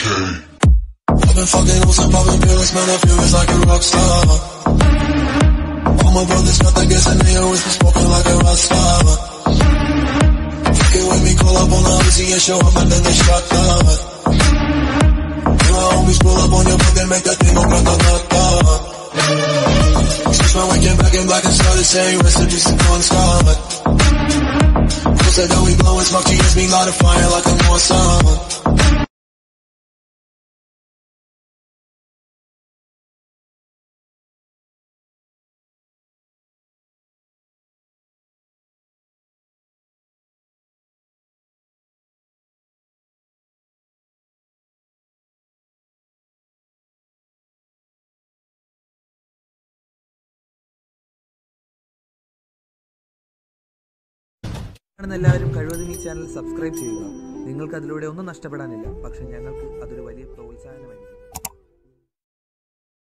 I've been fucking on some poppin' pills, man, I feel it's like a rock star. All my brothers got the gas and they always be smoking like a rock star. Fucking with me, call up on the Uzi and show up and then they shot down. And my homies pull up on your block and make that thing go grata-ta-ta. Since my weekend back in black and started saying recipes and corn star. Who said that we blowin' smoke, GS me light a fire like a North Star. കാണുന്ന എല്ലാവരും കഴിവതും ഈ channel subscribe ചെയ്യുക. നിങ്ങൾക്ക് അതിലൂടെ ഒന്നും നഷ്ടപ്പെടാനില്ല. പക്ഷെ ഞങ്ങൾക്ക് അതൊരു വലിയ പ്രോത്സാഹനമായിരിക്കും.